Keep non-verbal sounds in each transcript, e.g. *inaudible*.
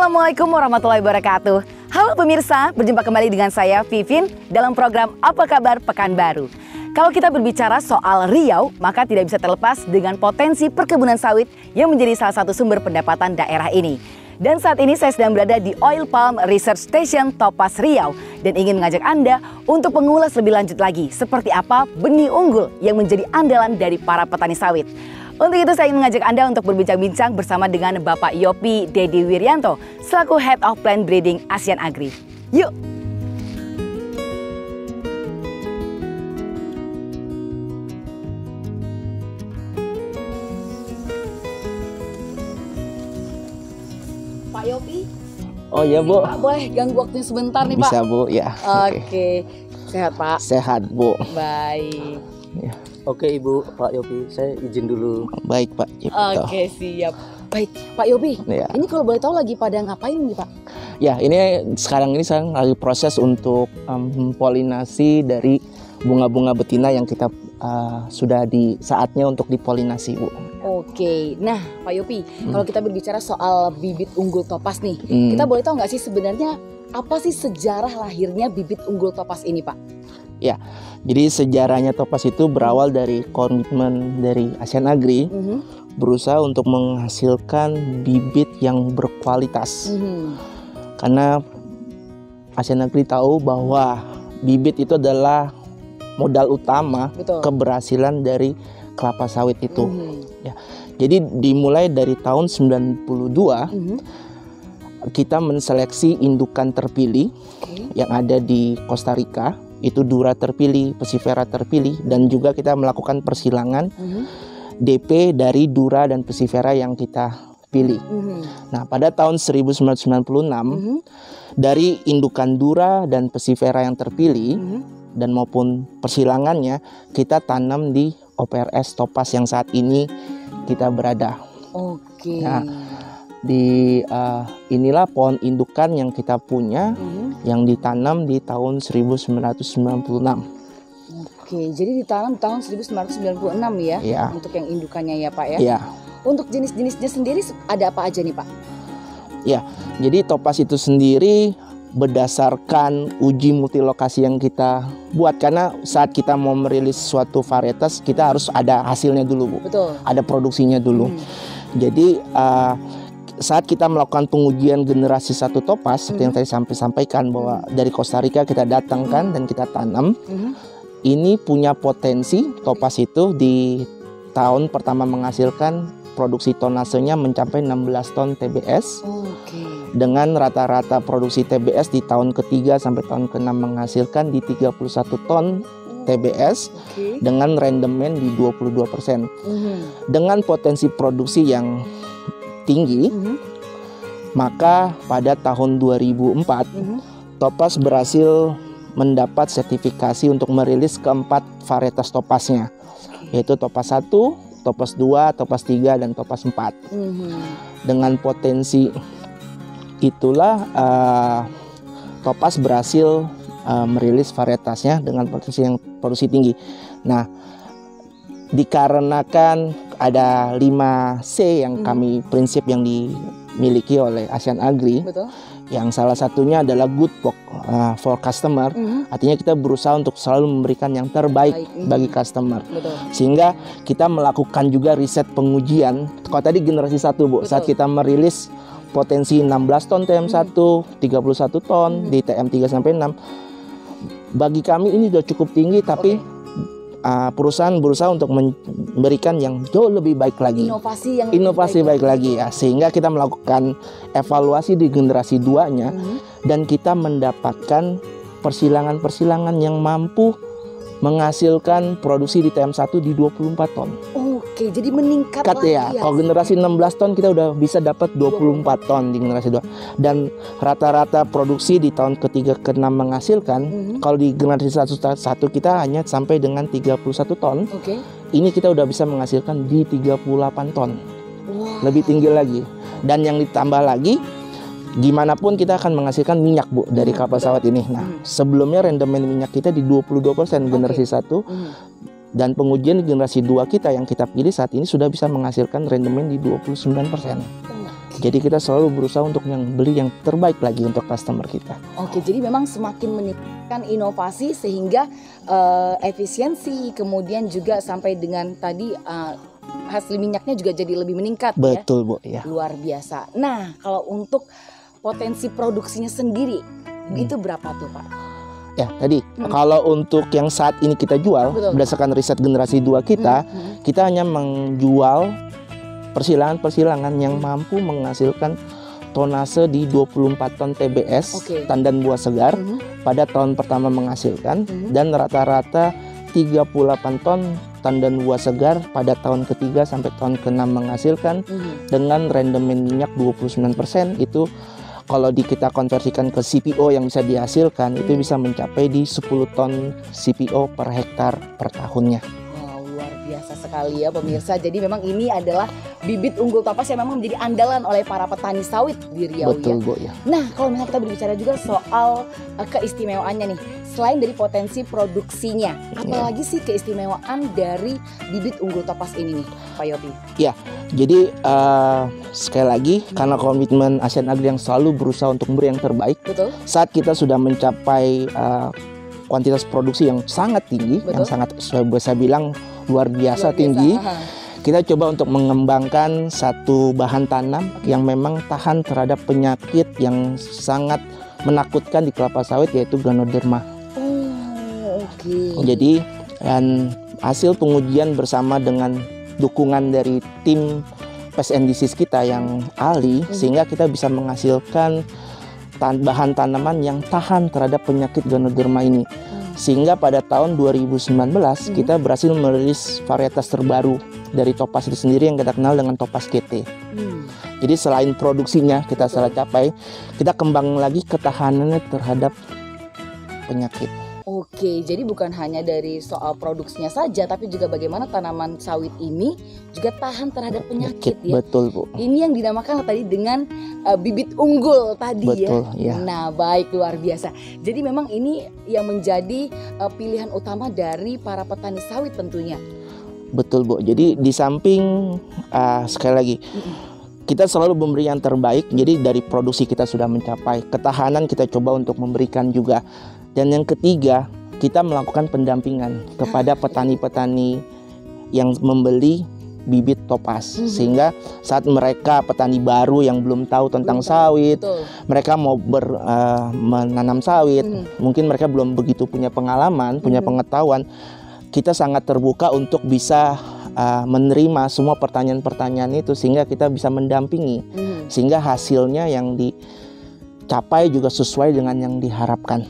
Assalamualaikum warahmatullahi wabarakatuh. Halo pemirsa, berjumpa kembali dengan saya Vivin dalam program Apa Kabar Pekanbaru. Kalau kita berbicara soal Riau, maka tidak bisa terlepas dengan potensi perkebunan sawit yang menjadi salah satu sumber pendapatan daerah ini. Dan saat ini saya sedang berada di Oil Palm Research Station Topas Riau dan ingin mengajak Anda untuk mengulas lebih lanjut lagi seperti apa benih unggul yang menjadi andalan dari para petani sawit. Untuk itu saya ingin mengajak Anda untuk berbincang-bincang bersama dengan Bapak Yopi Dedi Wiryanto selaku Head of Plant Breeding ASEAN Agri. Yuk! Pak Yopi, Oh iya bu, Pak boleh ganggu waktunya sebentar nih bisa Pak? bu ya. Oke, sehat Pak. Sehat bu. Baik. Oke Ibu, Pak Yopi, saya izin dulu. Baik pak. Cipto. Oke siap. Baik, Pak Yopi. Ya. Ini kalau boleh tahu lagi pada ngapain nih Pak? ya ini sekarang ini saya lagi proses untuk em, polinasi dari bunga-bunga betina yang kita uh, sudah di saatnya untuk dipolinasi bu. Oke, nah Pak Yopi, kalau kita berbicara soal bibit unggul topas nih, Hmm. kita boleh tahu nggak sih sebenarnya apa sih sejarah lahirnya bibit unggul topas ini Pak? Jadi sejarahnya Topas itu berawal dari komitmen dari ASEAN Agri Mhm, berusaha untuk menghasilkan bibit yang berkualitas. mhm. karena ASEAN Agri tahu bahwa bibit itu adalah modal utama Betul. keberhasilan dari kelapa sawit itu. Mhm, Jadi dimulai dari tahun 92 mhm. kita menseleksi indukan terpilih Oke. yang ada di Costa Rica, itu Dura terpilih, Pesifera terpilih dan juga kita melakukan persilangan Mhm, DP dari Dura dan Pesifera yang kita pilih. mhm, Nah, pada tahun 1996 mhm, dari indukan Dura dan Pesifera yang terpilih mhm. dan maupun persilangannya kita tanam di OPRS Topas yang saat ini kita berada. Oke. Nah. Di eh, inilah pohon indukan yang kita punya Mhm. yang ditanam di tahun 1996. Oke, jadi ditanam tahun 1996 ya, Ya. untuk yang indukannya ya Pak ya. Ya. Untuk jenis-jenisnya sendiri ada apa aja nih Pak? Jadi Topas itu sendiri berdasarkan uji multilokasi yang kita buat karena saat kita mau merilis suatu varietas kita harus ada hasilnya dulu, Bu. Betul. Ada produksinya dulu. Hmm. Jadi uh, saat kita melakukan pengujian generasi satu topas seperti yang tadi sampai sampaikan bahwa dari Costa Rica kita datangkan dan kita tanam Mhm. ini punya potensi topas itu di tahun pertama menghasilkan produksi tonasenya mencapai 16 ton TBS dengan rata-rata produksi TBS di tahun ketiga sampai tahun keenam menghasilkan di 31 ton TBS Oke. dengan rendemen di 22%. Mhm. Dengan potensi produksi yang tinggi, Mhm. maka pada tahun 2004 Mhm. Topas berhasil mendapat sertifikasi untuk merilis keempat varietas topasnya yaitu Topas 1, Topas 2, Topas 3 dan Topas 4. Mhm. Dengan potensi itulah eh, Topas berhasil eh, merilis varietasnya dengan potensi yang produksi tinggi. Nah, dikarenakan ada 5C yang Mhm. kami prinsip yang dimiliki oleh ASEAN Agri Betul. yang salah satunya adalah good for, uh, for customer. Mhm. Artinya kita berusaha untuk selalu memberikan yang terbaik Baik. Mhm. bagi customer. Betul. Sehingga kita melakukan juga riset pengujian. Kalau tadi generasi satu Bu, saat Betul. kita merilis potensi 16 ton TM1, 31 ton Mhm. di TM 3 sampai 6. Bagi kami ini sudah cukup tinggi tapi uh, perusahaan berusaha untuk memberikan yang jauh lebih baik lagi Inovasi yang inovasi lebih baik lagi ya sehingga kita melakukan evaluasi di generasi duanya Mhm. dan kita mendapatkan persilangan-persilangan yang mampu menghasilkan produksi di TM1 di 24 ton. Oke, jadi meningkat Kat lagi ya, kalau generasi 16 ton kita udah bisa dapat 24 ton di generasi 2. Dan rata-rata produksi di tahun ketiga ke-6 menghasilkan Mhm. kalau di generasi 1 satu kita hanya sampai dengan 31 ton. Oke. Ini kita udah bisa menghasilkan di 38 ton. Wah. lebih tinggi lagi. Dan yang ditambah lagi, gimana pun kita akan menghasilkan minyak bu dari Hmm, kapal pesawat ini. Nah, Hmm. sebelumnya rendemen minyak kita di 22% generasi satu Mhm. Dan pengujian generasi 2 kita yang kita pilih saat ini sudah bisa menghasilkan rendemen di 29%. Oke. Jadi kita selalu berusaha untuk yang beli yang terbaik lagi untuk customer kita. Oke, jadi memang semakin meningkatkan inovasi sehingga uh, efisiensi, kemudian juga sampai dengan tadi uh, hasil minyaknya juga jadi lebih meningkat ya. Betul bu, ya. Luar biasa. Nah, kalau untuk potensi produksinya sendiri, Hmm. itu berapa tuh Pak? Ya tadi Hmm. kalau untuk yang saat ini kita jual Betul. berdasarkan riset generasi dua kita, Hmm, hmm. kita hanya menjual persilangan-persilangan yang mampu menghasilkan tonase di 24 ton TBS Oke. tandan buah segar Mhm, pada tahun pertama menghasilkan Mhm. dan rata-rata 38 ton tandan buah segar pada tahun ketiga sampai tahun keenam menghasilkan mhm. dengan rendemen minyak 29% itu kalau di kita konversikan ke CPO yang bisa dihasilkan itu bisa mencapai di 10 ton CPO per hektar per tahunnya. Biasa sekali ya pemirsa. Jadi memang ini adalah bibit unggul tapas yang memang menjadi andalan oleh para petani sawit di Riau ya. Betul Bu ya. Nah, kalau misalnya kita berbicara juga soal uh, keistimewaannya nih, selain dari potensi produksinya, apalagi sih keistimewaan dari bibit unggul tapas ini nih, Pak Yopi? Jadi eh, sekali lagi karena komitmen ASEAN Agri yang selalu berusaha untuk memberi yang terbaik, Betul? saat kita sudah mencapai eh, kuantitas produksi yang sangat tinggi, yang Betul. sangat saya bisa bilang luar biasa Luar tinggi, Aha. kita coba untuk mengembangkan satu bahan tanam yang memang tahan terhadap penyakit yang sangat menakutkan di kelapa sawit yaitu Ganoderma. Oh, oke. Jadi dan hasil pengujian bersama dengan dukungan dari tim pest and disease kita yang ahli Mhm. sehingga kita bisa menghasilkan tan- bahan tanaman yang tahan terhadap penyakit Ganoderma ini. Hmm. Sehingga pada tahun 2019 Mhm. kita berhasil merilis varietas terbaru dari Topaz itu sendiri yang kita kenal dengan Topaz GT. Hmm. Jadi selain produksinya kita salah capai, kita kembang lagi ketahanannya terhadap penyakit. Oke, jadi bukan hanya dari soal produksinya saja, tapi juga bagaimana tanaman sawit ini juga tahan terhadap penyakit ya. Betul, Bu. Ini yang dinamakan tadi dengan uh, bibit unggul tadi Betul, ya. ya. Nah, baik luar biasa. Jadi memang ini yang menjadi uh, pilihan utama dari para petani sawit tentunya. Betul, Bu. Jadi di samping ah, sekali lagi kita selalu memberi yang terbaik. Jadi dari produksi kita sudah mencapai ketahanan kita coba untuk memberikan juga. Dan yang ketiga, kita melakukan pendampingan kepada petani-petani yang membeli bibit topas Mhm. sehingga saat mereka petani baru yang belum tahu tentang Belum tahu, sawit, Betul. mereka mau ber eh, menanam sawit, Mhm. mungkin mereka belum begitu punya pengalaman, punya Mhm. pengetahuan. Kita sangat terbuka untuk bisa uh, menerima semua pertanyaan-pertanyaan itu sehingga kita bisa mendampingi Mhm. sehingga hasilnya yang dicapai juga sesuai dengan yang diharapkan.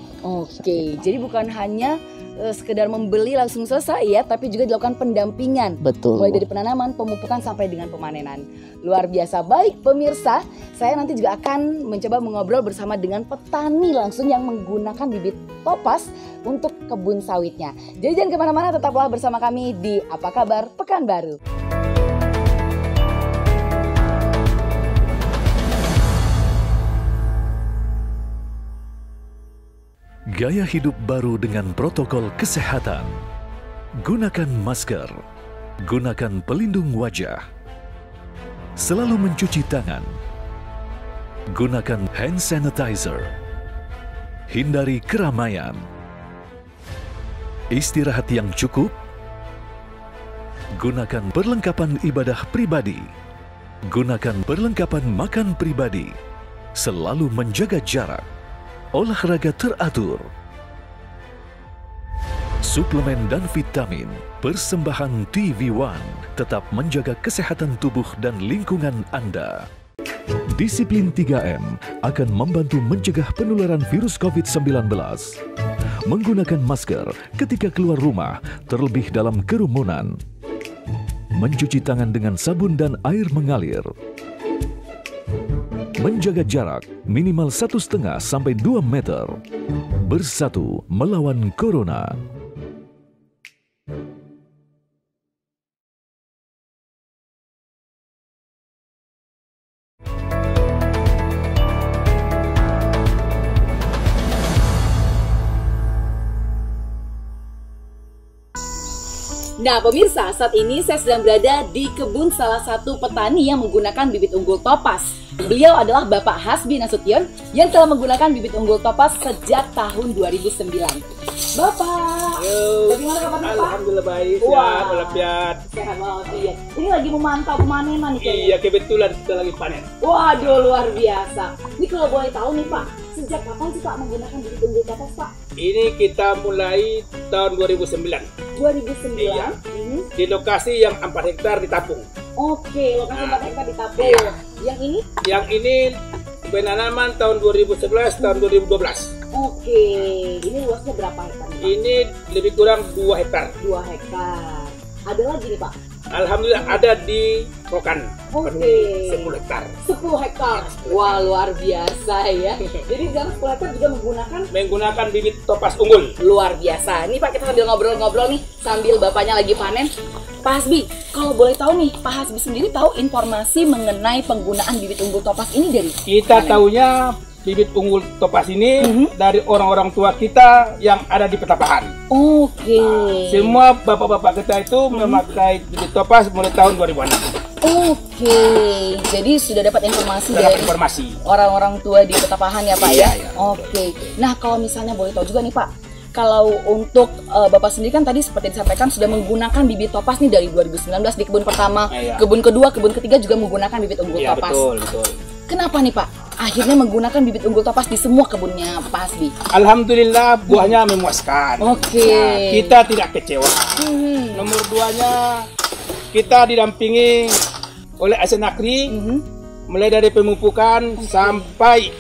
Oke, jadi bukan hanya uh, sekedar membeli langsung selesai ya, tapi juga dilakukan pendampingan. Betul. mulai dari penanaman, pemupukan sampai dengan pemanenan. Luar biasa. Baik pemirsa, saya nanti juga akan mencoba mengobrol bersama dengan petani langsung yang menggunakan bibit topas untuk kebun sawitnya. Jadi jangan ke mana-mana, tetaplah bersama kami di Apa Kabar Pekanbaru. Gaya hidup baru dengan protokol kesehatan. Gunakan masker. Gunakan pelindung wajah. Selalu mencuci tangan. Gunakan hand sanitizer. Hindari keramaian. Istirahat yang cukup. Gunakan perlengkapan ibadah pribadi. Gunakan perlengkapan makan pribadi. Selalu menjaga jarak olahraga teratur, suplemen dan vitamin, persembahan TV One tetap menjaga kesehatan tubuh dan lingkungan Anda. Disiplin 3M akan membantu mencegah penularan virus COVID-19. Menggunakan masker ketika keluar rumah, terlebih dalam kerumunan. Mencuci tangan dengan sabun dan air mengalir. Menjaga jarak minimal satu setengah sampai 2 meter. Bersatu melawan Corona. Nah pemirsa, saat ini saya sedang berada di kebun salah satu petani yang menggunakan bibit unggul topas. Beliau adalah Bapak Hasbi Nasution yang telah menggunakan bibit unggul topas sejak tahun 2009. Bapak, bagaimana kabarnya Pak? Alhamdulillah baik, sehat, walafiat. Sehat iya. Ini lagi memantau pemanenan nih kayaknya. Iya, kebetulan kita lagi panen. Waduh, luar biasa. Ini kalau boleh tahu nih Pak, sejak kapan sih Pak menggunakan bibit unggul topas Pak? Ini kita mulai tahun 2009 2009. Iya. Mhm. di lokasi yang 4 hektar di Tapung. Oke, lokasi Nah. 4 hektar di Tapung. Iya. Yang ini? Yang ini penanaman tahun 2011 tahun 2012. Oke, ini luasnya berapa hektar? Pak? Ini lebih kurang 2 hektar. 2 hektar. Ada lagi nih Pak, Alhamdulillah ada di Rokan. Oke. penuhi 10 hektar. 10 hektar. Wah, luar biasa ya. *laughs* Jadi jangan 10 hektar juga menggunakan Menggunakan bibit topas unggul. luar biasa. Nih Pak, kita sambil ngobrol-ngobrol nih sambil bapaknya lagi panen. Pak Hasbi, kalau boleh tahu nih, Pak Hasbi sendiri tahu informasi mengenai penggunaan bibit unggul topas ini dari Kita mana? tahunya bibit unggul topas ini Mhm. dari orang-orang tua kita yang ada di Petapahan. Oke. Semua bapak-bapak kita itu memakai bibit topas mulai tahun 2006. Oke. Jadi sudah dapat informasi Dapat dari informasi. orang-orang tua di Petapahan ya Pak Iya, ya? iya. Oke. Nah kalau misalnya boleh tahu juga nih Pak, kalau untuk eh, Bapak sendiri kan tadi seperti disampaikan sudah menggunakan bibit topas nih dari 2019 di kebun pertama, Iya. kebun kedua, kebun ketiga juga menggunakan bibit unggul Iya topas. betul betul. Kenapa nih Pak? Akhirnya menggunakan bibit unggul topas di semua kebunnya Pak Hasbi. Alhamdulillah buahnya memuaskan. Oke. Nah, kita tidak kecewa. Hmm. Nomor duanya kita didampingi oleh Asenakri Mhm. mulai dari pemupukan sampai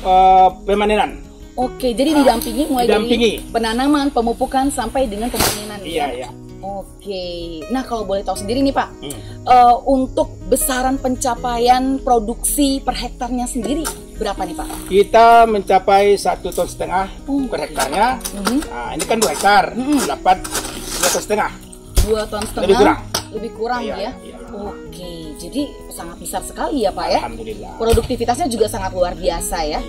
eh, pemanenan. Oke, jadi didampingi mulai Didampingi. dari penanaman, pemupukan sampai dengan pemanenan. Iya ya? iya. Oke, nah kalau boleh tahu sendiri nih Pak, Hmm. eh, untuk besaran pencapaian produksi per hektarnya sendiri berapa nih Pak? Kita mencapai satu ton setengah Oh. per hektarnya. Mhm. Nah, ini kan dua hektar, Mm-mm. dapat dua ton setengah. Dua ton setengah? Lebih kurang. Lebih kurang Iya, ya? iya. Oke, jadi sangat besar sekali ya Pak ya? Alhamdulillah. Produktivitasnya juga sangat luar biasa ya?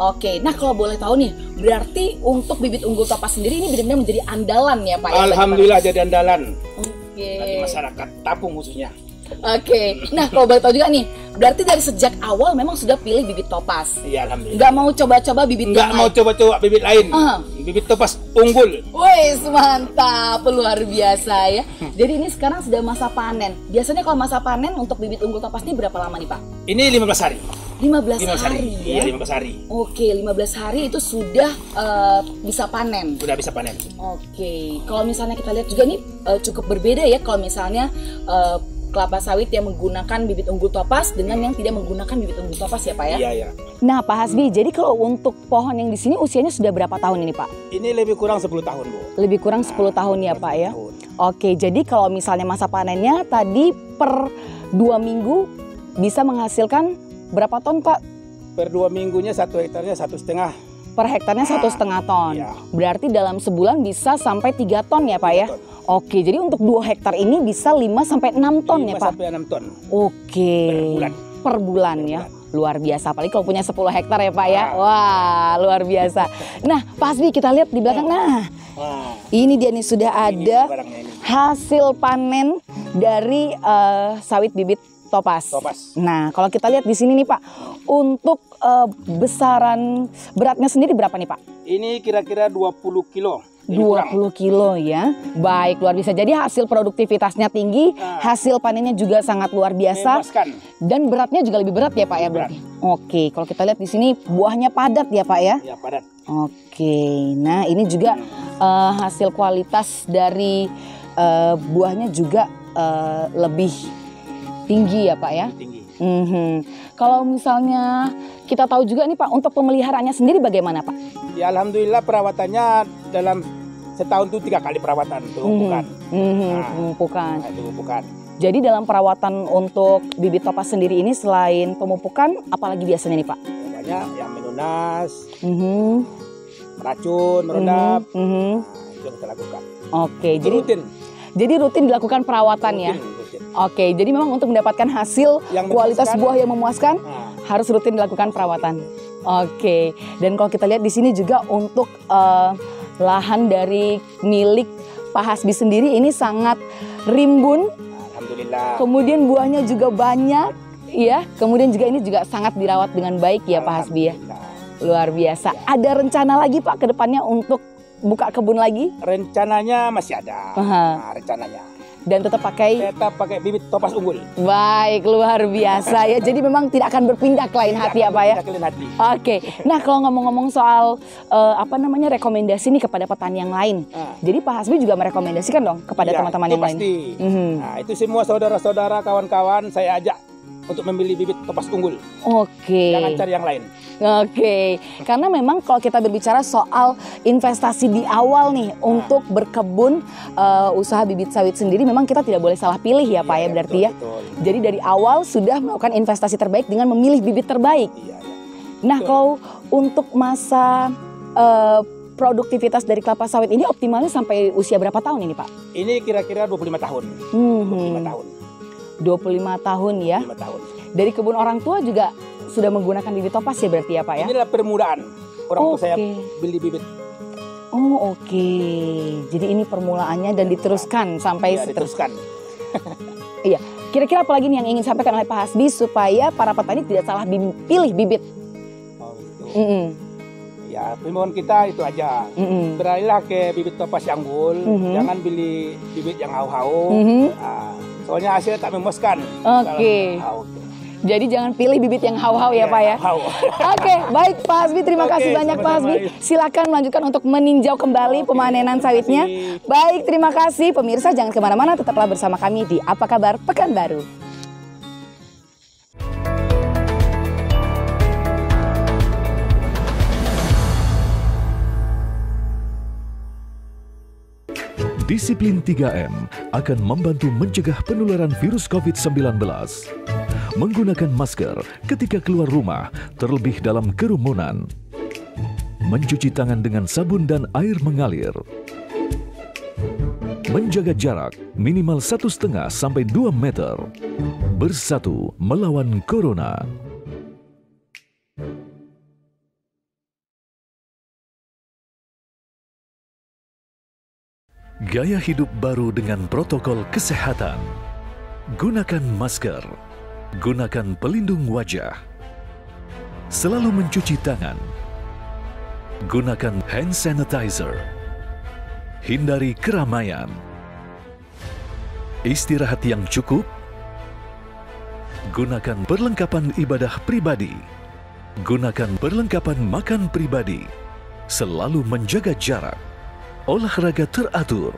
Oke, nah kalau boleh tahu nih, berarti untuk bibit unggul topas sendiri ini benar-benar menjadi andalan ya Pak? ya, bagi Alhamdulillah jadi andalan Oke. bagi masyarakat Tapung khususnya. Oke, nah kalau boleh tahu juga nih, berarti dari sejak awal memang sudah pilih bibit topas. Iya alhamdulillah. Nggak mau coba-coba bibit yang mau coba-coba bibit lain. Ah. Bibit topas unggul. Wih, mantap, luar biasa ya. Jadi ini sekarang sudah masa panen. Biasanya kalau masa panen untuk bibit unggul topas ini berapa lama nih Pak? Ini 15 hari. 15, 15 hari. hari Iya, ya. 15 hari. Oke, 15 hari itu sudah eh, bisa panen. Sudah bisa panen. Oke, kalau misalnya kita lihat juga nih eh, cukup berbeda ya kalau misalnya eh, kelapa sawit yang menggunakan bibit unggul topas dengan yang tidak menggunakan bibit unggul topas ya Pak ya. Iya, iya. Nah Pak Hasbi, jadi kalau untuk pohon yang di sini usianya sudah berapa tahun ini Pak? Ini lebih kurang 10 tahun, Bu. Lebih kurang 10 tahun ya Pak ya. Tahun. Oke, jadi kalau misalnya masa panennya tadi per dua minggu bisa menghasilkan berapa ton Pak? Per dua minggunya satu hektarnya satu setengah. Per hektarnya satu setengah ton. Iya. Berarti dalam sebulan bisa sampai 3 ton ya Pak ya? Tiga ton. Oke, jadi untuk 2 hektar ini bisa 5 sampai 6 ton ya 5 Pak? sampai 6 ton. Oke. Per bulan. Per bulan Per ya. bulan. Luar biasa, apalagi kalau punya 10 hektar ya Pak ya. Ah. Wah, luar biasa. Nah, Pak Hasbi kita lihat di belakang. Nah, ini dia nih sudah ada hasil panen dari eh, sawit bibit topas. Topas. Nah, kalau kita lihat di sini nih Pak, untuk eh, besaran beratnya sendiri berapa nih Pak? Ini kira-kira 20 kilo. Lebih kurang. 20 kilo ya. Baik, luar biasa. Jadi hasil produktivitasnya tinggi, Nah. hasil panennya juga sangat luar biasa Memuaskan. dan beratnya juga lebih berat ya Pak ya berat. berarti. Oke, kalau kita lihat di sini buahnya padat ya Pak ya. Ya, padat. Oke, nah ini juga eh, hasil kualitas dari eh, buahnya juga eh, lebih tinggi ya Pak ya. Tinggi. Mhm. Kalau misalnya kita tahu juga nih Pak, untuk pemeliharaannya sendiri bagaimana Pak? Ya, alhamdulillah perawatannya dalam setahun itu tiga kali perawatan. Itu bukan. Mhm, Nah. pemupukan. Nah, itu bukan. Jadi dalam perawatan untuk bibit topas sendiri ini selain pemupukan, apalagi biasanya nih Pak? Banyak yang menunas, Mhm, meracun, meredap. mhm, mhm. Nah, itu yang kita lakukan. Oke, Itu jadi rutin. jadi rutin dilakukan perawatan ya. Rutin, rutin. Oke, jadi memang untuk mendapatkan hasil Yang kualitas buah yang memuaskan Nah, harus rutin dilakukan perawatan. Oke, dan kalau kita lihat di sini juga untuk eh, lahan dari milik Pak Hasbi sendiri ini sangat rimbun, Alhamdulillah. kemudian buahnya juga banyak, ya. Kemudian juga ini juga sangat dirawat dengan baik ya Pak Hasbi ya. Luar biasa. Ada rencana lagi Pak ke depannya untuk buka kebun lagi? Rencananya masih ada. Aha. Nah, rencananya. Dan tetap pakai Tetap pakai bibit topas unggul. baik, luar biasa ya. Jadi memang tidak akan berpindah ke lain hati ya ya. Hati. Oke, nah kalau ngomong-ngomong soal eh, apa namanya rekomendasi nih kepada petani yang lain, Ah. jadi Pak Hasbi juga merekomendasikan dong kepada Iya, teman-teman itu yang lain. pasti. Mhm. Nah, itu semua saudara-saudara, kawan-kawan saya ajak untuk memilih bibit topas unggul. Oke, Jangan cari yang lain. oke, karena memang kalau kita berbicara soal investasi di awal nih untuk berkebun eh, usaha bibit sawit sendiri, memang kita tidak boleh salah pilih ya Pak ya Iya, berarti betul, ya. betul. Jadi dari awal sudah melakukan investasi terbaik dengan memilih bibit terbaik. Iya, iya. Nah, Betul. kalau untuk masa eh, produktivitas dari kelapa sawit ini optimalnya sampai usia berapa tahun ini Pak? Ini kira-kira 25 tahun. Hmm, 25 tahun. 25 tahun ya. 25 tahun. Dari kebun orang tua juga sudah menggunakan bibit topas ya berarti ya Pak ya? Inilah permulaan. Orang tua Oke. saya beli bibit. Oh oke. Jadi ini permulaannya dan diteruskan sampai Ya, diteruskan. *laughs* Kira-kira apa lagi nih yang ingin disampaikan oleh Pak Hasbi supaya para petani tidak salah bim- pilih bibit? Oh, gitu. Mm-mm, Ya, himbauan kita itu aja. mm-mm. Beralihlah ke bibit topas yang unggul. Mhm. Jangan beli bibit yang hau-hau. Mhm. Ah, soalnya hasilnya tak memuaskan. Oke. Kalau tuh. Jadi jangan pilih bibit yang hau-hau ya Iya, Pak ya? Hau. *laughs* Oke, baik Pak Hasbi, terima Oke, kasih banyak Pak Hasbi. Silakan melanjutkan untuk meninjau kembali Oke, pemanenan sawitnya. Baik, terima kasih pemirsa. Jangan ke mana-mana, tetaplah bersama kami di Apa Kabar Pekanbaru. Disiplin 3M akan membantu mencegah penularan virus COVID-19. Menggunakan masker ketika keluar rumah, terlebih dalam kerumunan. Mencuci tangan dengan sabun dan air mengalir. Menjaga jarak minimal 1,5 sampai 2 meter. Bersatu melawan corona. Gaya hidup baru dengan protokol kesehatan. Gunakan masker. Gunakan pelindung wajah. Selalu mencuci tangan. Gunakan hand sanitizer. Hindari keramaian. Istirahat yang cukup. Gunakan perlengkapan ibadah pribadi. Gunakan perlengkapan makan pribadi. Selalu menjaga jarak olahraga teratur.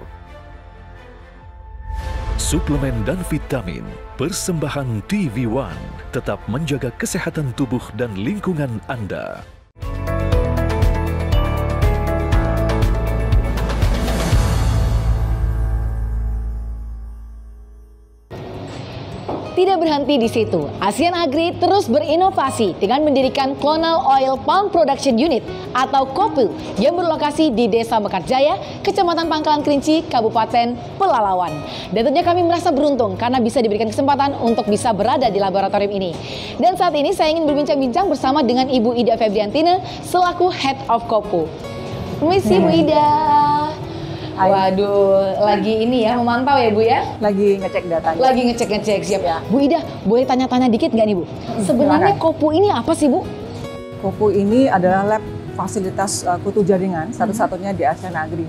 Suplemen dan vitamin persembahan TV One tetap menjaga kesehatan tubuh dan lingkungan Anda. Tidak berhenti di situ, ASEAN Agri terus berinovasi dengan mendirikan Clonal Oil Palm Production Unit atau KOPU yang berlokasi di Desa Mekarjaya, Kecamatan Pangkalan Kerinci, Kabupaten Pelalawan. Dan tentunya kami merasa beruntung karena bisa diberikan kesempatan untuk bisa berada di laboratorium ini. Dan saat ini saya ingin berbincang-bincang bersama dengan Ibu Ida Febriantina selaku Head of KOPU. Permisi Bu Ida. Waduh, lagi ini ya memantau ya Bu ya? lagi ngecek datanya. Lagi ngecek-ngecek siap ya. Bu Ida, boleh tanya-tanya dikit nggak nih Bu? Sebenarnya kopu ini apa sih Bu? Kopu ini adalah lab fasilitas uh, kutu jaringan satu-satunya di ASEAN Agri.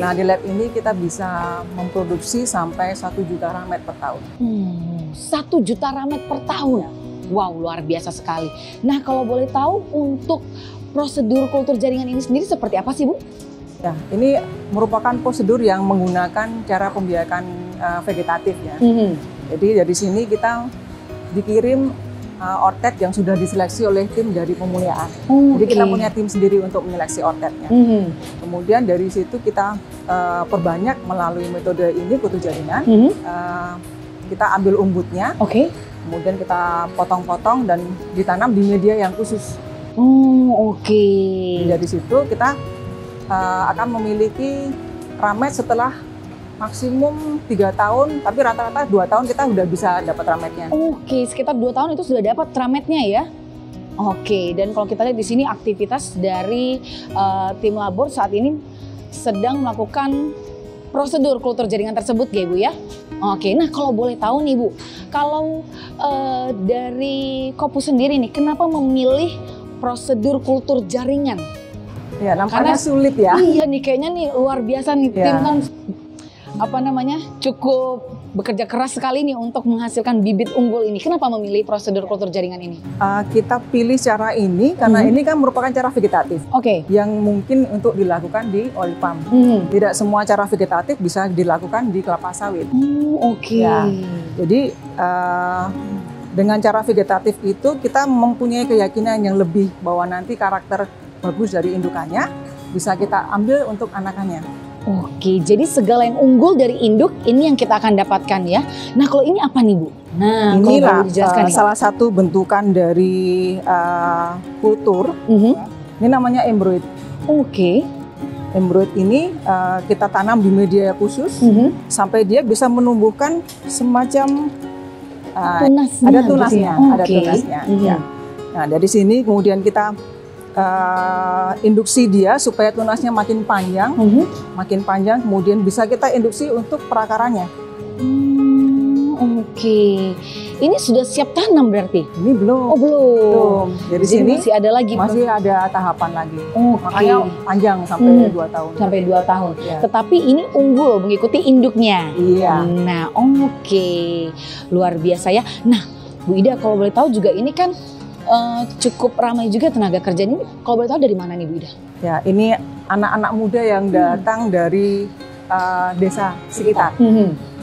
Nah di lab ini kita bisa memproduksi sampai 1 juta ramet per tahun. Hmm, satu juta ramet per tahun. Wow, luar biasa sekali. Nah, kalau boleh tahu untuk prosedur kultur jaringan ini sendiri seperti apa sih Bu? Ya, ini merupakan prosedur yang menggunakan cara pembiakan uh, vegetatif ya. Mhm. Jadi dari sini kita dikirim uh, ortet yang sudah diseleksi oleh tim dari pemuliaan. Jadi kita punya tim sendiri untuk menyeleksi ortetnya. Mhm. Kemudian dari situ kita uh, perbanyak melalui metode ini kutu jaringan. Mhm. Uh, kita ambil umbutnya, Oke. kemudian kita potong-potong dan ditanam di media yang khusus. Oh, oke. Dari situ kita uh, akan memiliki ramet setelah maksimum tiga tahun, tapi rata-rata dua tahun kita udah bisa dapat rametnya. Oke, sekitar dua tahun itu sudah dapat trametnya ya. Oke, dan kalau kita lihat di sini aktivitas dari eh, tim labor saat ini sedang melakukan prosedur kultur jaringan tersebut ya Ibu ya. Oke, nah kalau boleh tahu nih Bu, kalau eh, dari Kopu sendiri nih, kenapa memilih prosedur kultur jaringan? Ya, nampaknya Karena- sulit ya. Iya nih, kayaknya nih luar biasa nih Ya. tim kan apa namanya cukup bekerja keras sekali nih untuk menghasilkan bibit unggul ini. Kenapa memilih prosedur kultur jaringan ini? Uh, kita pilih cara ini karena Mhm. ini kan merupakan cara vegetatif Oke. yang mungkin untuk dilakukan di oil palm. Hmm. Tidak semua cara vegetatif bisa dilakukan di kelapa sawit. Oh, oke. Ya. Jadi uh, dengan cara vegetatif itu kita mempunyai keyakinan yang lebih bahwa nanti karakter bagus dari indukannya bisa kita ambil untuk anakannya. Oke, jadi segala yang unggul dari induk ini yang kita akan dapatkan ya. Nah, kalau ini apa nih, Bu? Nah, Inilah boleh dijelaskan uh, salah satu bentukan dari uh, kultur. Mhm. Ini namanya embroid. Oke. Embroid ini uh, kita tanam di media khusus Mhm. sampai dia bisa menumbuhkan semacam uh, Tunasnya. ada gitu tunasnya, ya? ada Oke. tunasnya. Mhm. ya. Nah dari sini kemudian kita uh, induksi dia supaya tunasnya makin panjang, Mhm. makin panjang, kemudian bisa kita induksi untuk perakarannya. Hmm, Oke. Ini sudah siap tanam berarti? Ini belum, Oh, belum. belum. Dari Jadi sini masih ada lagi. masih ada tahapan lagi. Oke. Makanya panjang sampai Hmm. dua tahun. sampai 2 tahun. Ya. Tetapi ini unggul mengikuti induknya. Iya. Nah, oke. Luar biasa ya. Nah, Bu Ida kalau boleh tahu juga ini kan eh, cukup ramai juga tenaga kerja ini. Kalau boleh tahu dari mana nih Bu Ida? Ya, ini anak-anak muda yang Hmm. datang dari uh, desa sekitar,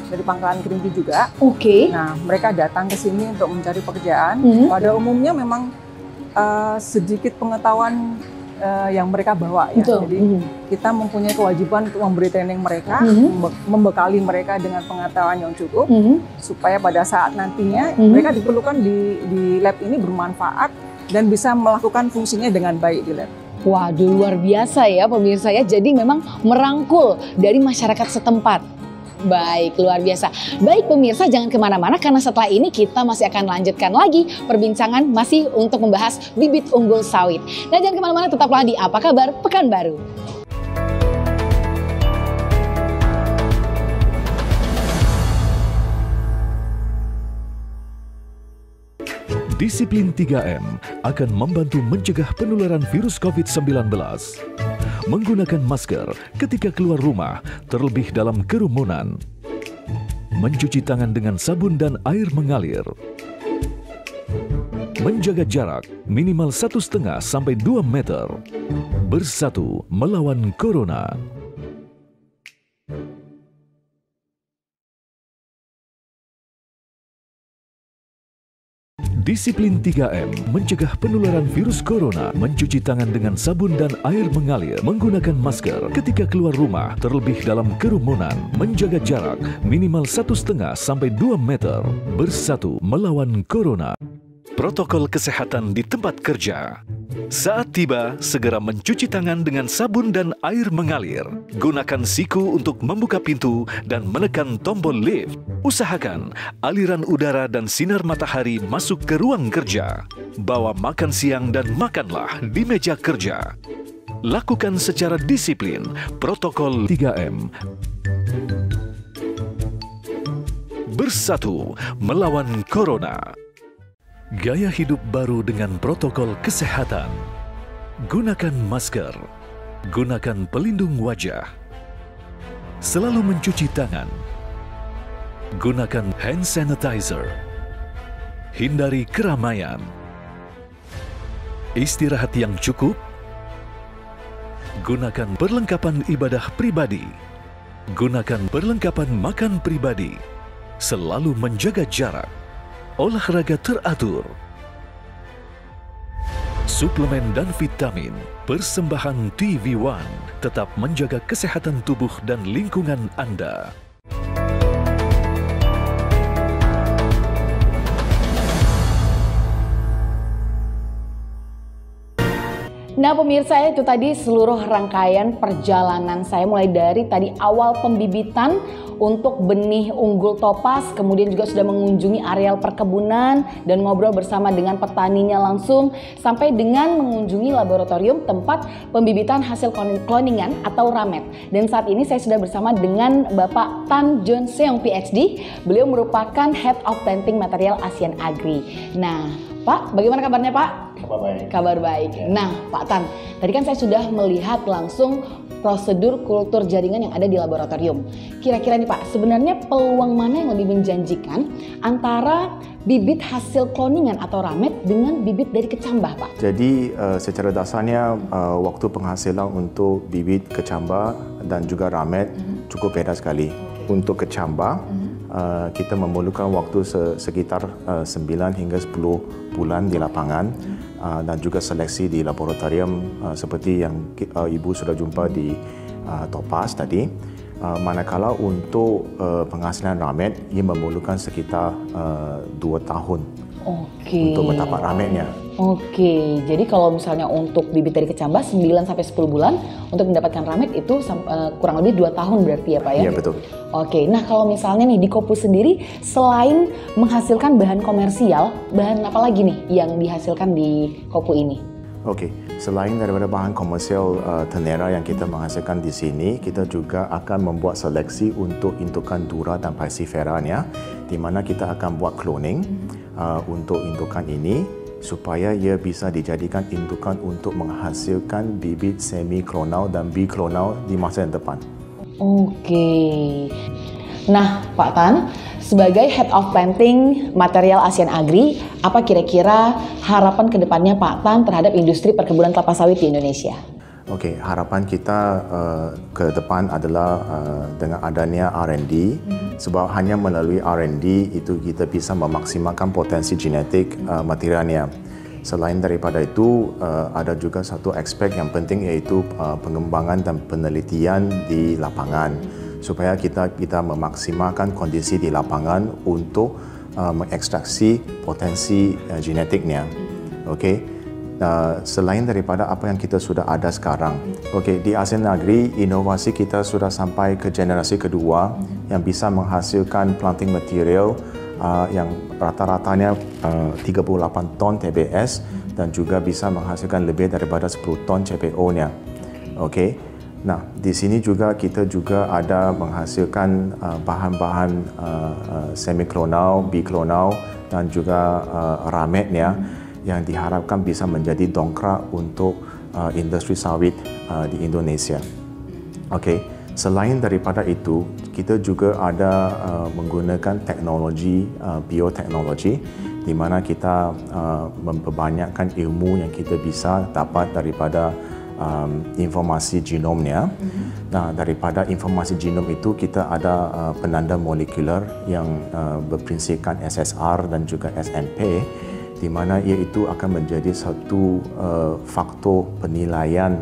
dari Pangkalan Keringki juga. Oke. Nah, mereka datang ke sini untuk mencari pekerjaan. Mhm. Pada umumnya memang uh, sedikit pengetahuan uh, yang mereka bawa ya. Betul. Jadi Mhm. kita mempunyai kewajiban untuk memberi training mereka, Mhm. membe- membekali mereka dengan pengetahuan yang cukup Mhm. supaya pada saat nantinya Mhm. mereka diperlukan di di lab ini bermanfaat dan bisa melakukan fungsinya dengan baik di lab. Waduh luar biasa ya pemirsa ya. Jadi memang merangkul dari masyarakat setempat. Baik, luar biasa. Baik pemirsa jangan ke mana-mana karena setelah ini kita masih akan lanjutkan lagi perbincangan masih untuk membahas bibit unggul sawit. Nah jangan ke mana-mana tetaplah di Apa Kabar Pekanbaru. Disiplin 3M akan membantu mencegah penularan virus COVID-19. Menggunakan masker ketika keluar rumah, terlebih dalam kerumunan. Mencuci tangan dengan sabun dan air mengalir. Menjaga jarak minimal 1,5 sampai 2 meter. Bersatu melawan corona. Disiplin 3M mencegah penularan virus corona, mencuci tangan dengan sabun dan air mengalir, menggunakan masker ketika keluar rumah, terlebih dalam kerumunan, menjaga jarak minimal 1,5 sampai 2 meter, bersatu melawan corona. Protokol kesehatan di tempat kerja. Saat tiba, segera mencuci tangan dengan sabun dan air mengalir. Gunakan siku untuk membuka pintu dan menekan tombol lift. Usahakan aliran udara dan sinar matahari masuk ke ruang kerja. Bawa makan siang dan makanlah di meja kerja. Lakukan secara disiplin protokol 3M. Bersatu melawan corona. Gaya hidup baru dengan protokol kesehatan. Gunakan masker. Gunakan pelindung wajah. Selalu mencuci tangan. Gunakan hand sanitizer. Hindari keramaian. Istirahat yang cukup. Gunakan perlengkapan ibadah pribadi. Gunakan perlengkapan makan pribadi. Selalu menjaga jarak olahraga teratur. Suplemen dan vitamin, persembahan TV One tetap menjaga kesehatan tubuh dan lingkungan Anda. Nah pemirsa itu tadi seluruh rangkaian perjalanan saya mulai dari tadi awal pembibitan untuk benih unggul topas, kemudian juga sudah mengunjungi areal perkebunan dan ngobrol bersama dengan petaninya langsung, sampai dengan mengunjungi laboratorium tempat pembibitan hasil cloningan atau ramet. Dan saat ini saya sudah bersama dengan Bapak Tan John Seong PhD. Beliau merupakan Head of Planting Material ASEAN Agri. Nah, Pak, bagaimana kabarnya Pak? Kabar baik. Kabar baik. Nah, Pak Tan, tadi kan saya sudah melihat langsung prosedur kultur jaringan yang ada di laboratorium. Kira-kira nih Pak, sebenarnya peluang mana yang lebih menjanjikan antara bibit hasil cloningan atau ramet dengan bibit dari kecambah Pak? Jadi uh, secara dasarnya uh, waktu penghasilan untuk bibit kecambah dan juga ramet mm-hmm. cukup beda sekali. Untuk kecambah, mm-hmm. Uh, kita memerlukan waktu sekitar uh, 9 hingga 10 bulan di lapangan. Uh, dan juga seleksi di laboratorium uh, seperti yang uh, ibu sudah jumpa di uh, Topaz tadi. Uh, manakala untuk uh, penghasilan ramet ia memerlukan sekitar uh, dua tahun okay. untuk mendapat rametnya. Oke, jadi kalau misalnya untuk bibit dari kecambah 9 sampai 10 bulan untuk mendapatkan ramet itu uh, kurang lebih 2 tahun berarti ya Pak ya? Iya betul. Oke, nah kalau misalnya nih di Kopu sendiri selain menghasilkan bahan komersial, bahan apa lagi nih yang dihasilkan di Kopu ini? Oke, selain daripada bahan komersial uh, tenera yang kita menghasilkan di sini, kita juga akan membuat seleksi untuk indukan dura dan pasiferanya, di mana kita akan buat cloning uh, untuk indukan ini supaya ia bisa dijadikan indukan untuk menghasilkan bibit semi klonal dan biklonal di masa yang depan. Oke. Nah, Pak Tan, sebagai Head of Planting Material ASEAN Agri, apa kira-kira harapan ke depannya Pak Tan terhadap industri perkebunan kelapa sawit di Indonesia? Okey, harapan kita uh, ke depan adalah uh, dengan adanya R&D hmm. sebab hanya melalui R&D itu kita bisa memaksimalkan potensi genetik uh, materialnya. Selain daripada itu, uh, ada juga satu aspek yang penting iaitu uh, pengembangan dan penelitian di lapangan supaya kita kita memaksimalkan kondisi di lapangan untuk uh, mengekstraksi potensi uh, genetiknya. Okey uh, selain daripada apa yang kita sudah ada sekarang. Okey, di ASEAN Negeri, inovasi kita sudah sampai ke generasi kedua yang bisa menghasilkan planting material uh, yang rata-ratanya uh, 38 ton TBS dan juga bisa menghasilkan lebih daripada 10 ton CPO-nya. Okey. Nah, di sini juga kita juga ada menghasilkan uh, bahan-bahan uh, uh, semiklonal, biklonal dan juga uh, rametnya. Hmm yang diharapkan bisa menjadi dongkrak untuk uh, industri sawit uh, di Indonesia. Okey, selain daripada itu, kita juga ada uh, menggunakan teknologi uh, bioteknologi di mana kita uh, memperbanyakkan ilmu yang kita bisa dapat daripada um, informasi genomnya. Mm-hmm. Nah, daripada informasi genom itu kita ada uh, penanda molekular yang uh, berprinsipkan SSR dan juga SNP di mana ia itu akan menjadi satu uh, faktor penilaian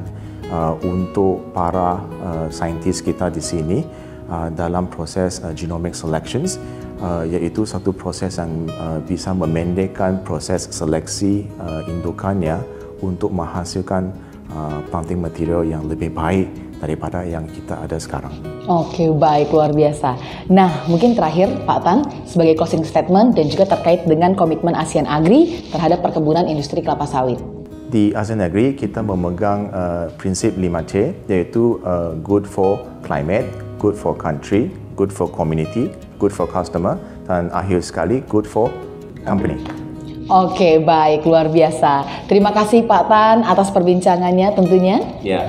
uh, untuk para uh, saintis kita di sini uh, dalam proses uh, genomic selections uh, iaitu satu proses yang uh, bisa memendekkan proses seleksi uh, indukannya untuk menghasilkan uh, planting material yang lebih baik daripada yang kita ada sekarang. Oke, baik luar biasa. Nah, mungkin terakhir Pak Tan sebagai closing statement dan juga terkait dengan komitmen ASEAN Agri terhadap perkebunan industri kelapa sawit. Di ASEAN Agri kita memegang uh, prinsip 5C yaitu uh, good for climate, good for country, good for community, good for customer dan akhir sekali good for company. Oke, baik luar biasa. Terima kasih Pak Tan atas perbincangannya tentunya. Ya.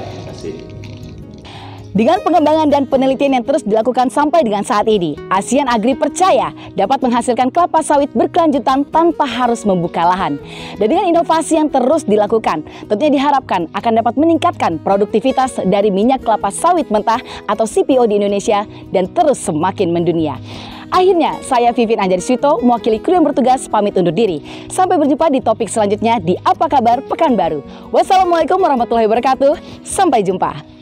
Dengan pengembangan dan penelitian yang terus dilakukan sampai dengan saat ini, ASEAN Agri percaya dapat menghasilkan kelapa sawit berkelanjutan tanpa harus membuka lahan. Dan dengan inovasi yang terus dilakukan, tentunya diharapkan akan dapat meningkatkan produktivitas dari minyak kelapa sawit mentah atau CPO di Indonesia dan terus semakin mendunia. Akhirnya, saya Vivin Anjari Suito, mewakili kru yang bertugas, pamit undur diri. Sampai berjumpa di topik selanjutnya di Apa Kabar Pekan Baru. Wassalamualaikum warahmatullahi wabarakatuh. Sampai jumpa.